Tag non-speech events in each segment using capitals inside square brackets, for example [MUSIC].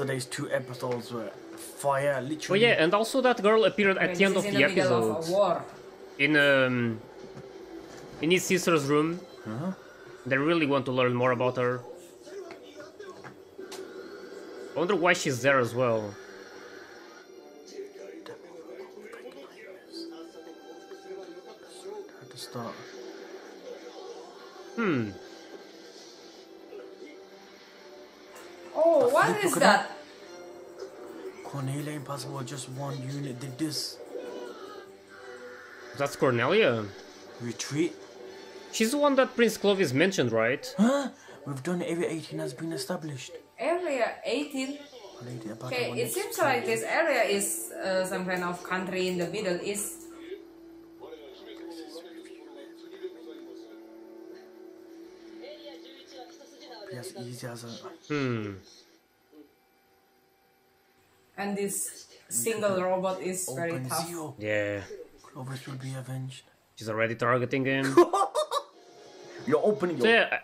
yesterday's two episodes were fire, literally. Oh literally. yeah, and also that girl appeared at mean, the end of the in the middle episode of war. in um in his sister's room. Huh? They really want to learn more about her. I wonder why she's there as well. At the start. Hmm. Oh, what Look is at that? Cornelia Impossible, just one unit did this. That's Cornelia. Retreat. She's the one that Prince Clovis mentioned, right? Huh? We've done Area 18 has been established. Area 18. Okay, it seems plan. like this area is uh, some kind of country in the Middle East. Be as easy as a. Hmm. And this single robot is very tough. zero. Yeah. Clovis will be avenged. She's already targeting him. [LAUGHS] You're opening So yeah,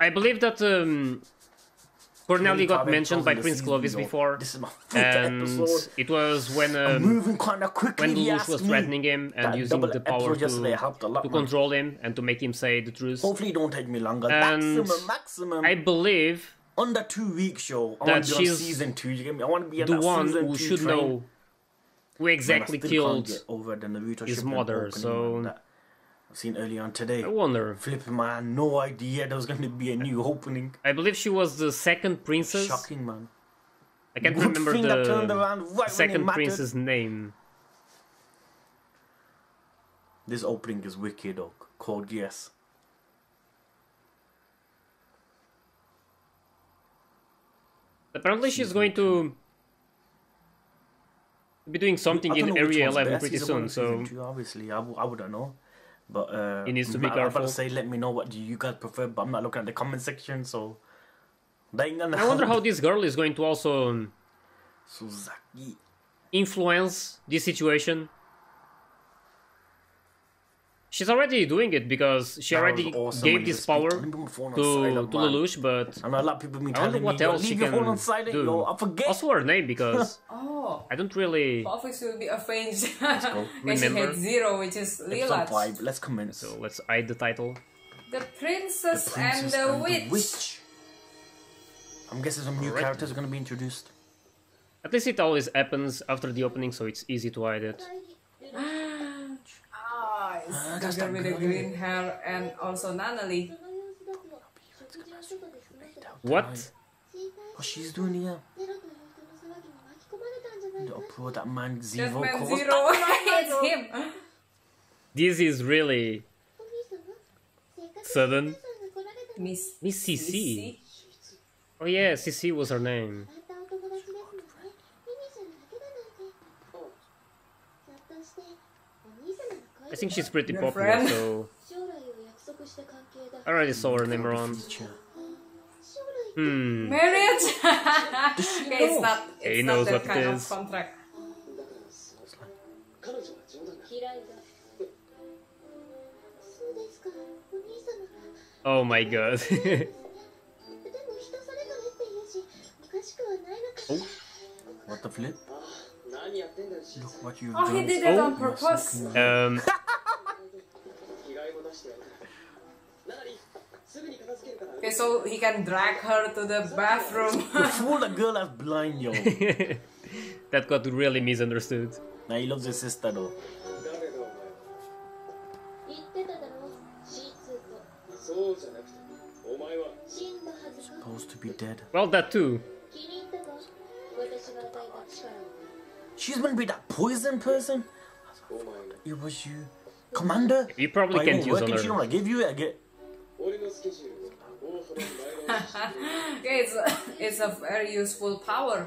I, I believe that um, Cornelia got mentioned by Prince Clovis before. This is my And episode. it was when I'm um, moving kind of quickly. when if you Lelouch was threatening him and using the power to, lot, to control him and to make him say the truth. Hopefully, don't take me longer. And maximum, maximum. I believe Under two weeks, show. I that want to be on season two. You get me? I want to be in the that one season who should train. know who exactly killed. over the Naruto his mother, so- that I've seen earlier on today. I wonder. Flipping man, no idea there was going to be a new opening. I believe she was the second princess. Shocking, man. I can't Good remember thing that turned the right second mattered. prince's name. This opening is wicked, though. Code Geass. Apparently, she's going to be doing something in Area 11 pretty soon, one or season so two, obviously, I, w- I wouldn't know. But uh, He needs to be I'm about to say, let me know what you guys prefer, but I'm not looking at the comment section, so they ain't gonna I wonder how this girl is going to also Suzaki. influence this situation. She's already doing it because she That already awesome gave this power Let me put my phone on to, silent, to. Lelouch, but I know a lot of people been I wonder telling what me, yo, else she leave your phone can on silent, do. yo. I forget. Also her name because [LAUGHS] Oh, I don't really. Office will be avenged. go. [LAUGHS] she Remember? had zero, which is Episode five. Let's commence. So let's hide the title. The princess, Princess and the witch. I'm guessing some new Alright. characters are gonna be introduced. At least it always happens after the opening, so it's easy to hide it. It's Ah, the that's girl that with the green hair and also Nunnally. What? What she's doing here? The uproar that man That Zero man caused. Zero, [LAUGHS] [LAUGHS] it's him. This is really sudden. Miss Miss CC. Missy. Oh yeah, CC was her name. I think she's pretty Your popular, friend. so [LAUGHS] I already saw her name around. Hmm. Marriage? [LAUGHS] okay, it's not. It's He not knows that what it kind of contract. Oh my god. [LAUGHS] oh, What the flip? Look what you've Oh, done. he did it Oh. on purpose. um, Okay, so he can drag her to the bathroom. [LAUGHS] You fool the girl that's blind, yo. [LAUGHS] that got really misunderstood. now he loves his sister though. Supposed to be dead. Well, that too. She's gonna be that poison person. It was you, Commander. You probably can't use working, She don't want to give you it. I get. [LAUGHS] it's it's a very useful power.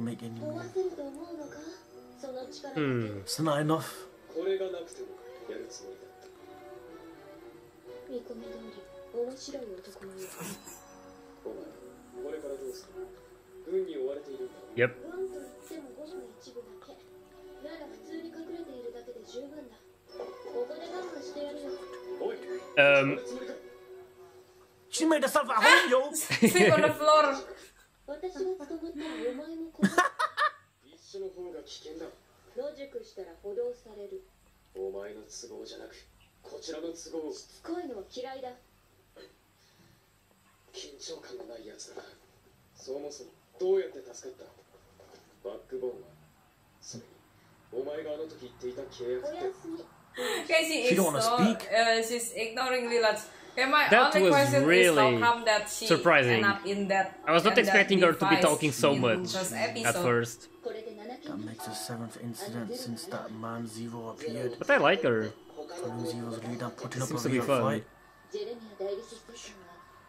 Make any move. Hmm. It's not enough. お前これからどうする軍に追われているんだろ Yep. 軍といってもゴムの一部だけなら普通に隠れているだけで十分だここで我慢してやるよおい Um, それつもりか She made herself at home, yo. Sleep on the floor. 私が捕まったらお前も困る一緒の方が危険だ野宿したら補導されるお前の都合じゃなくこちらの都合 [LAUGHS] しつこいのは嫌いだ緊張感のないやつだなそもそもどうやって助かったバックボーンはそれにお前があの時言っていた契約おってやすみ Okay, she, She is don't wanna so, speak. Uh, she's ignoring Lilat. Okay, my That only was question is really how come that she surprising. end up in that. I was not in that expecting her to be device talking so in much first at episode. first. これで7 That 件 makes the seventh incident since that man Zero appeared. But I like her. Following Zero's leader, putting up a Seems to be real fun. fight.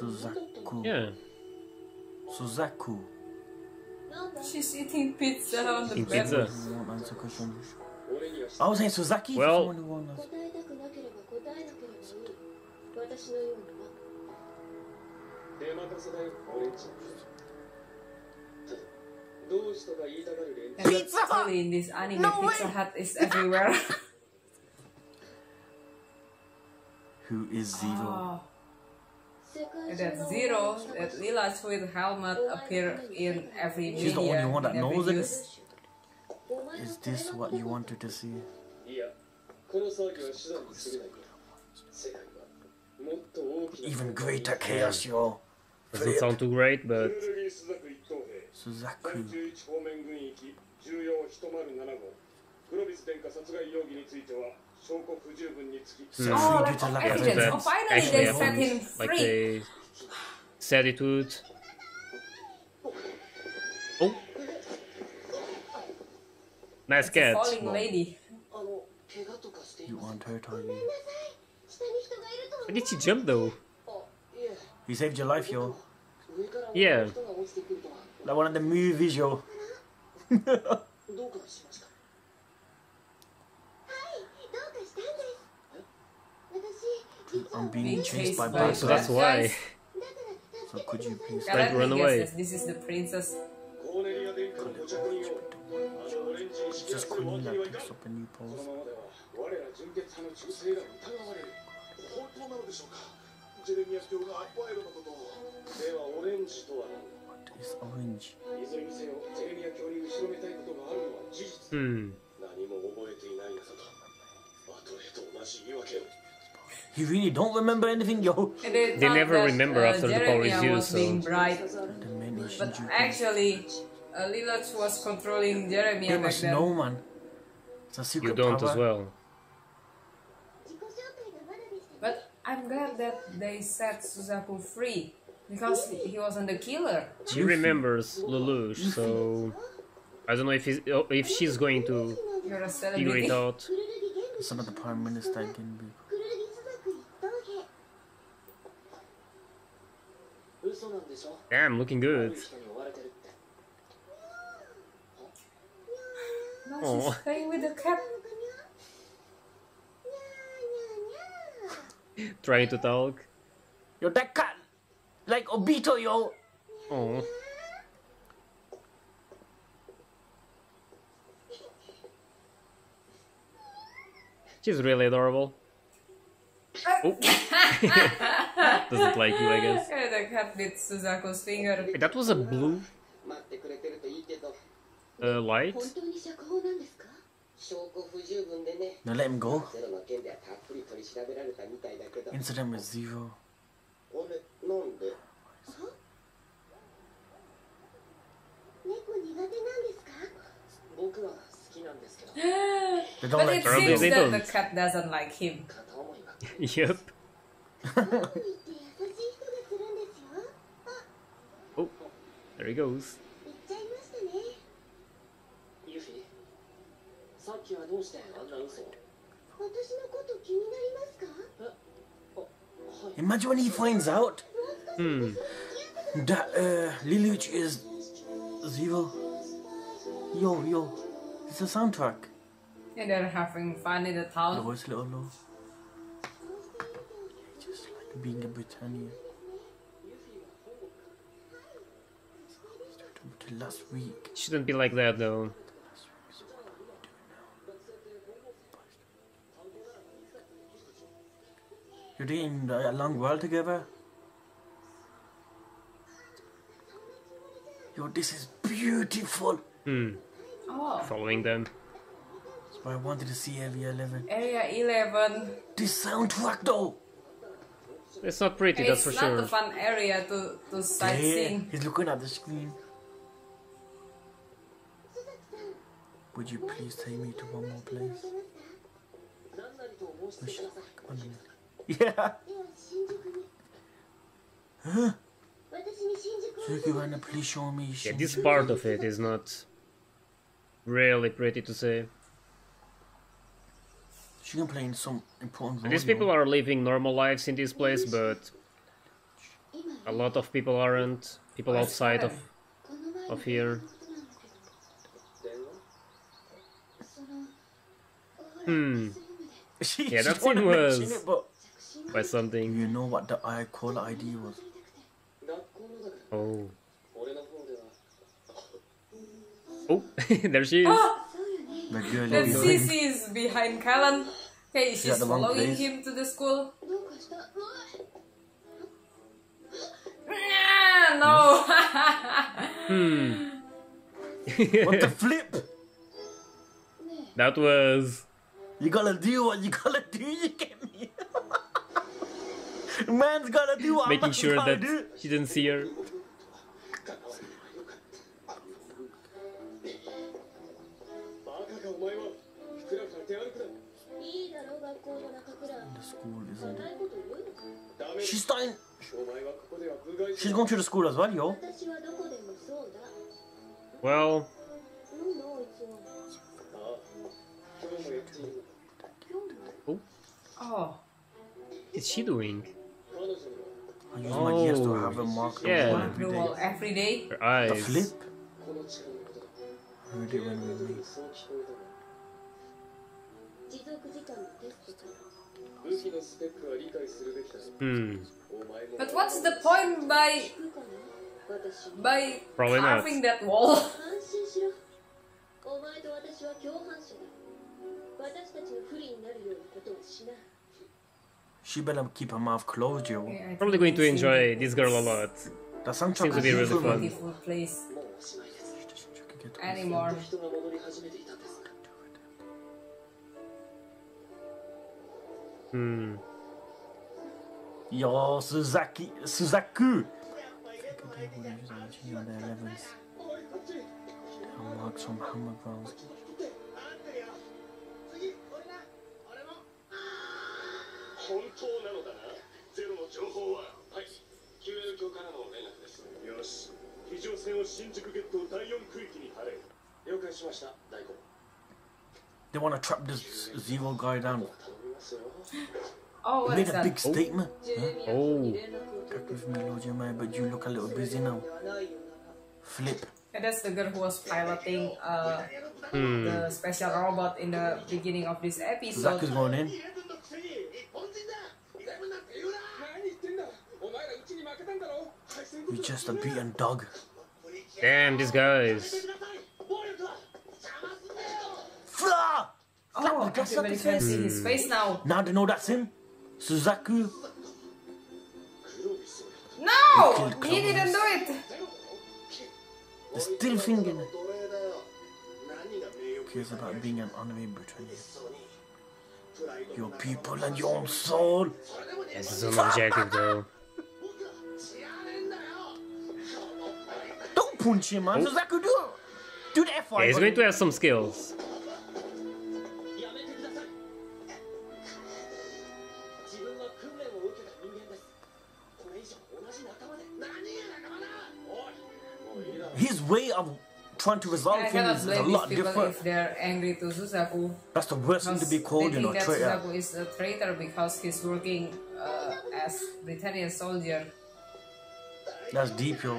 Suzaku. Yeah. Suzaku. She's eating pizza on the bed. Pizza. I was saying Suzaki. Well. Pizza In this anime, no Pizza Hut is everywhere. [LAUGHS] who is zero. Oh. That zero, that lila sweet helmet appear in every She's the only one that knows it. Is Is this what you wanted to see? Even greater chaos, y'all. Doesn't sound too great, but... Suzaku. Mm. Oh, like of evidence. Oh, finally they set him free. Like they set it to... Oh. Nice it's catch. falling wow. lady. You want her, Tony? Why did she jump though? You saved your life, yo. Yeah. Like one of the movie yo. [LAUGHS] [LAUGHS] I'm being chased by black So that's why. So could you please yeah, like, run away? This, is the princess. Just queen that picks up a new pose. What is orange? Hmm. hmm. You really don't remember anything, yo. They, never that, remember uh, after the power is used. So. Bright, but actually, uh, was controlling Jeremy. They must then. know, You don't as well. But I'm glad that they set Suzaku free because he wasn't the killer. She remembers Lelouch, so I don't know if he's, if she's going to figure it out. Some of the prime minister can be. Damn, looking good. No, Aww. Oh. playing with the cat. [LAUGHS] Trying to talk. You're that cat! Like Obito, yo! Oh. She's really adorable. Uh. [LAUGHS] [LAUGHS] Doesn't like you, I guess. The cat bit Suzaku's finger. That was a blue uh, light. Now let him go. Incident was zero. [GASPS] they don't but like it seems that the cat doesn't like him. [LAUGHS] yep. [LAUGHS] oh, there he goes. Imagine when he finds out hmm. that uh, is, evil. Yo, yo, it's a soundtrack. And they're having fun in the town. The voice a little low. Just like being a Britannia. To last week. Shouldn't be like that though. You're doing a long while together. Yo, this is beautiful. Hmm. Oh, Following them. That's why I wanted to see Area 11. Area 11. This soundtrack though. It's not pretty, that's for sure. It's not a fun area to, to sightseeing. Yeah, he's looking at the screen. Would you please take me to one more place? [LAUGHS] Yeah! Huh? Shinjuku, please show me Yeah, this part of it is not really pretty to say. She can play in some important role. These people are living normal lives in this place, but a lot of people aren't. People outside of of here. Hmm. She, [LAUGHS] yeah, that scene was it, by something. You know what the I call ID was? Oh. Oh, [LAUGHS] there she is. Oh! The girl that CC is behind Kallen. Hey, she's following him to the school. Ah, no! hmm. [LAUGHS] what the flip? That was. You gotta do what you gotta do, you get me? [LAUGHS] Man's gotta do what Making sure that do. she didn't see her. school, isn't it? She's dying! She's going to the school as well, yo. Well... Oh. Oh. Is she doing? I use oh, my to have a mark yeah. every day. Well, every day? Her eyes. The flip? Every day when we. Hmm. But what's the point by by Probably carving not. that wall? [LAUGHS] She better keep her mouth closed, yo. Yeah, Probably going to enjoy this girl a lot. The Seems to be really fun. Anymore. うん。Yo, Suzaki, Suzaku! They wanna trap this zero guy down Oh, oh. oh. you made a big statement. Huh? Oh. Forgive me, Lord Jeremiah, but you look a little busy now. Flip. And that's the girl who was piloting uh, hmm. the special robot in the beginning of this episode. Zack is going in. You're just a beaten dog. Damn, these guys. Oh, I that's not the face. See his face now. Now they know that's him. Suzaku. No! He, he didn't do it! They're still thinking. Cares about being an enemy between you. Your people and your own soul. This is a long jacket, bro. Don't punch him, man. Oh. Suzaku, do, do that for yeah, He's going to have some skills. Trying to resolve I things is a lot different. if they're angry to Suzaku. That's the worst thing to Because be they called, you think know, that traitor. Suzaku is a traitor because he's working uh, as Britannian soldier. That's deep, yo.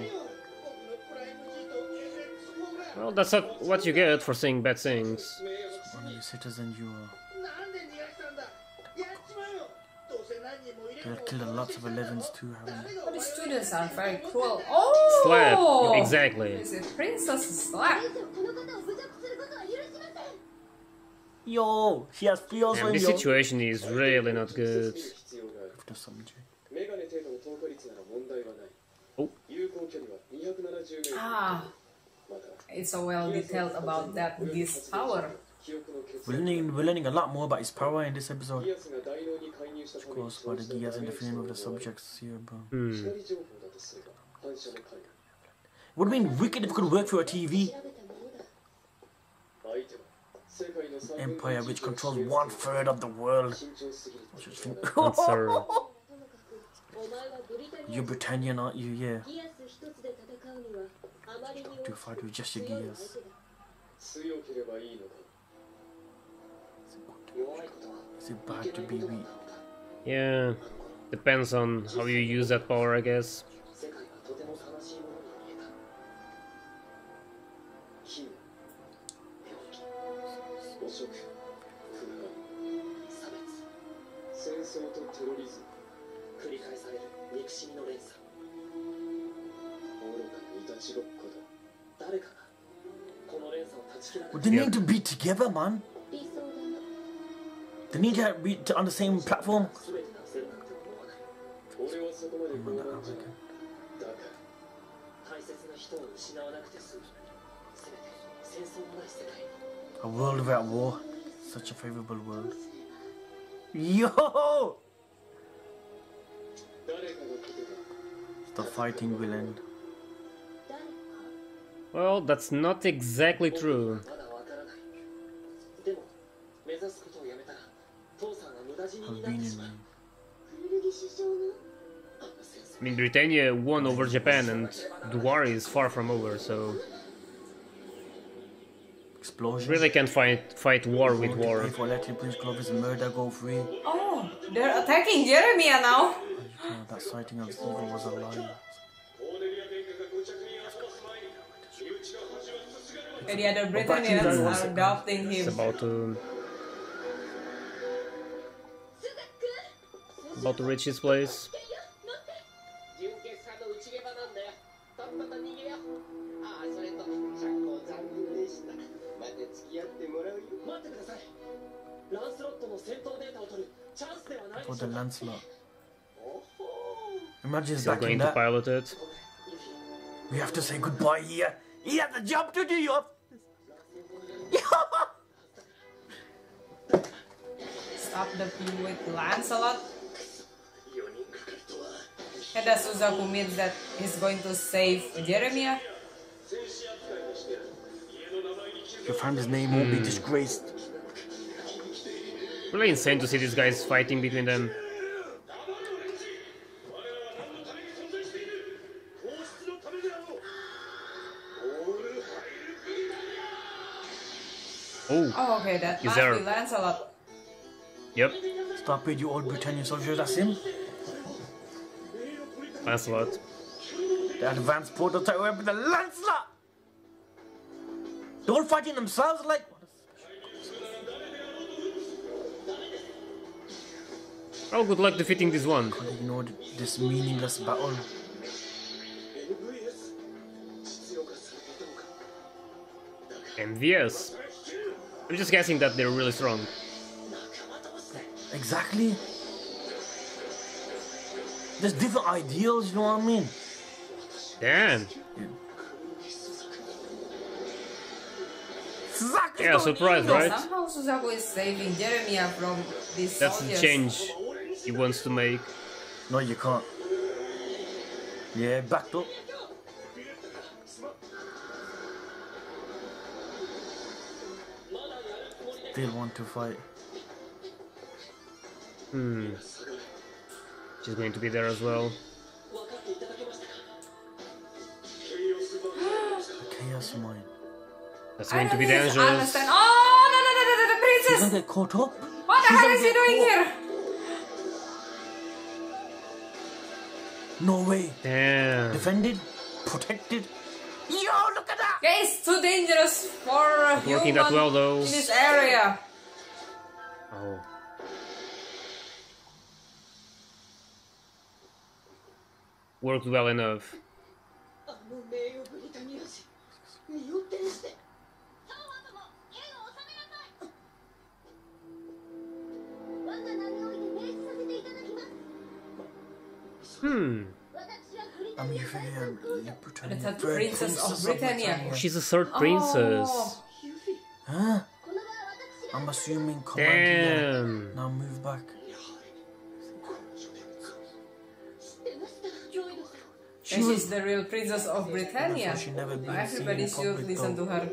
Well, that's not what you get for saying bad things. One of the citizens you are. They have killed lots of 11s too, haven't they? But the students are very cruel. Oh! Slap! Exactly. It's a princess slap. Yo! She has feels and This situation is really not good. Oh. Ah, it's so well detailed about that this power. We're learning, we're learning a lot more about his power in this episode. Of course, by the gears and the name of the subjects here, bro. Hmm. Would have been wicked if it could work for a TV. Empire which controls one third of the world. You're [LAUGHS] [LAUGHS] Britannian, aren't you? Yeah. To fight with just your gears. Is it bad to be weak? Yeah, depends on how you use that power, I guess. We need to be together, man. The Ninja reached on the same platform? A world without war. Such a favorable world. Yo! The fighting will end. Well, that's not exactly true. I mean, Britannia won over Japan and the war is far from over, so... Explosion. Really can't fight, fight war with war. For letting Prince Clovis murder go free. Oh, they're attacking Jeremiah now. Oh, that sighting of Stephen was a lie. And yeah, Britannians are adopting him. It's about to... About to reach his place. For the Lancelot. Imagine You're going to pilot it. We have to say goodbye here. He has a job to do. You. Stop the view with Lancelot. And Azusa who means that he's going to save Jeremiah. Your farm's name won't be hmm. disgraced. Really insane to see these guys fighting between them. Oh, oh okay, that is there... Lancelot. Yep. Stop it, you old Britannian soldiers, that's him. Lancelot. The advanced prototype weapon, the Lancelot! They're all fighting themselves like... Oh, good luck defeating this one. Could ignore this meaningless battle. MVS. I'm just guessing that they're really strong. Exactly. There's different ideals, you know what I mean? Damn. Zack is Yeah, surprise, right? Somehow Suzaku is saving Jeremiah from these That's the change he wants to make. No, you can't. Yeah, backed up. Still want to fight. Hmm. She's going to be there as well. [GASPS] That's going to be dangerous. Understand. Oh no no no no the princess! She's gonna get caught up. What the She's hell is he doing caught. here? No way. Damn. Defended, protected. Yo, look at that! Yeah, it's too dangerous for a human that well, though. in this area. worked well enough. Hmm. Princess of Britannia. She's a third princess. Oh. Huh? I'm assuming Damn. now move back. She the real princess of Britannia. Everybody should listen to her.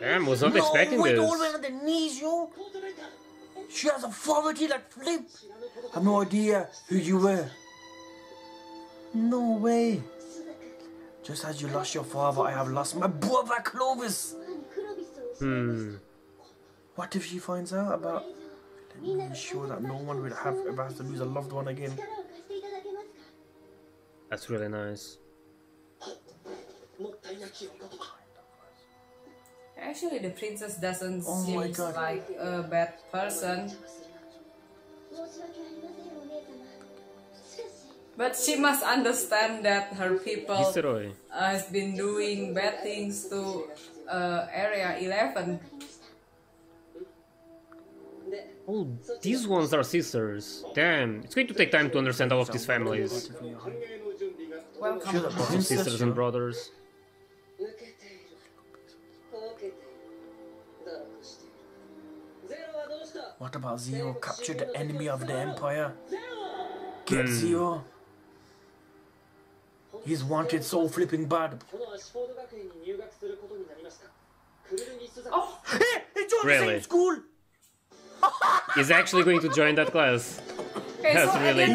Damn, was not no, expecting this. all on the knees, yo. She has authority like flip. I have no idea who you were. No way. Just as you lost your father, I have lost my brother Clovis. Hmm. What if she finds out about be sure that no one will have ever have to lose a loved one again. That's really nice. Actually, the princess doesn't oh seem like a bad person. But she must understand that her people has been doing bad things to uh, Area 11. Oh, these ones are sisters. Damn, it's going to take time to understand all of these families. Welcome. sisters and brothers. What about Zio? Capture the enemy of the Empire? Get mm. Zio! He's wanted so flipping bad. Oh! Hey! Really? school! Is actually going to join that class. okay, That's so really